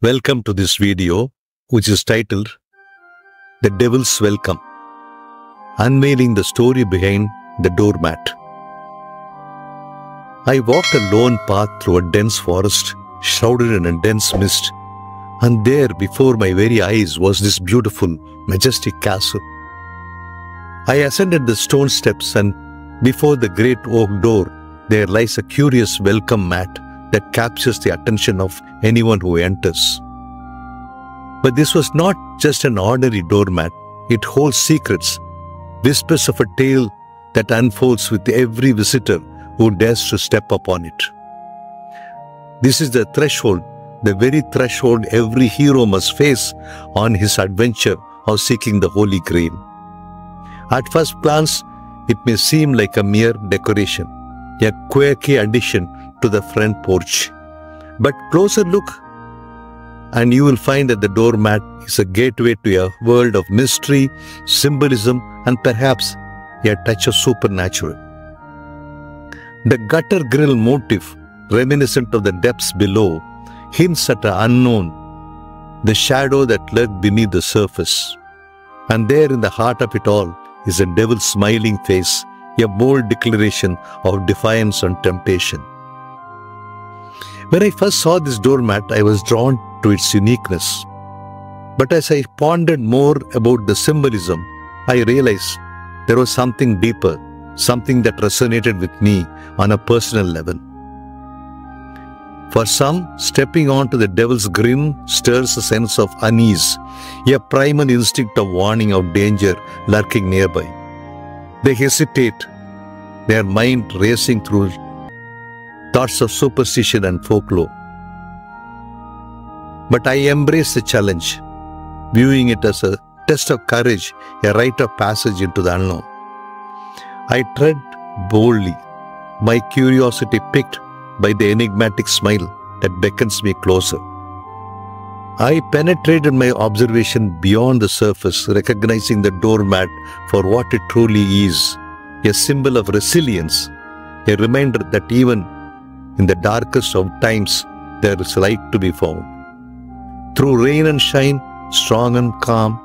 Welcome to this video, which is titled The Devil's Welcome Unveiling the Story Behind the Doormat. I walked a lone path through a dense forest, shrouded in a dense mist, and there before my very eyes was this beautiful, majestic castle. I ascended the stone steps, and before the great oak door, there lies a curious welcome mat that captures the attention of anyone who enters. But this was not just an ordinary doormat, it holds secrets, whispers of a tale that unfolds with every visitor who dares to step upon it. This is the threshold, the very threshold every hero must face on his adventure of seeking the Holy Grail. At first glance, it may seem like a mere decoration, a quirky addition to the front porch. But closer look, and you will find that the doormat is a gateway to a world of mystery, symbolism, and perhaps a touch of supernatural. The gutter grill motif, reminiscent of the depths below, hints at an unknown, the shadow that lurked beneath the surface. And there in the heart of it all is a devil's smiling face, a bold declaration of defiance and temptation. When I first saw this doormat, I was drawn to its uniqueness. But as I pondered more about the symbolism, I realized there was something deeper, something that resonated with me on a personal level. For some, stepping onto the devil's grin stirs a sense of unease, a primal instinct of warning of danger lurking nearby. They hesitate, their mind racing through thoughts of superstition and folklore. But I embrace the challenge, viewing it as a test of courage, a rite of passage into the unknown. I tread boldly, my curiosity piqued by the enigmatic smile that beckons me closer. I penetrated my observation beyond the surface, recognizing the doormat for what it truly is a symbol of resilience, a reminder that even in the darkest of times there is light to be found. Through rain and shine, strong and calm,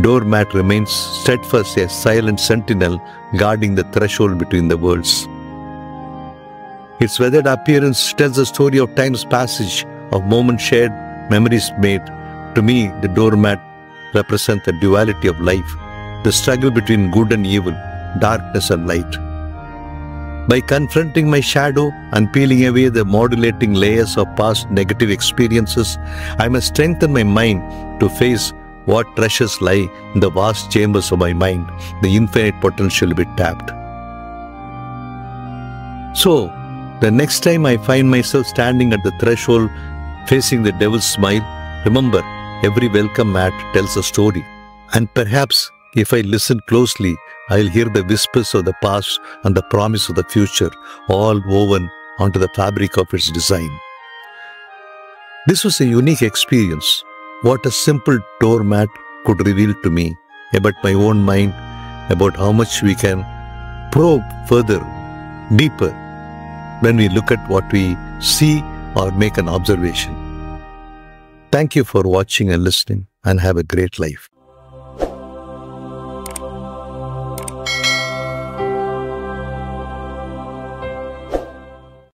doormat remains steadfast, a silent sentinel guarding the threshold between the worlds. Its weathered appearance tells the story of time's passage, of moments shared, memories made. To me, the doormat represents the duality of life, the struggle between good and evil, darkness and light. By confronting my shadow and peeling away the modulating layers of past negative experiences, I must strengthen my mind to face what treasures lie in the vast chambers of my mind, the infinite potential to be tapped. So, the next time I find myself standing at the threshold facing the devil's smile, remember every welcome mat tells a story. And perhaps if I listen closely, I'll hear the whispers of the past and the promise of the future, all woven onto the fabric of its design. This was a unique experience. What a simple doormat could reveal to me about my own mind, about how much we can probe further, deeper, when we look at what we see or make an observation. Thank you for watching and listening, and have a great life.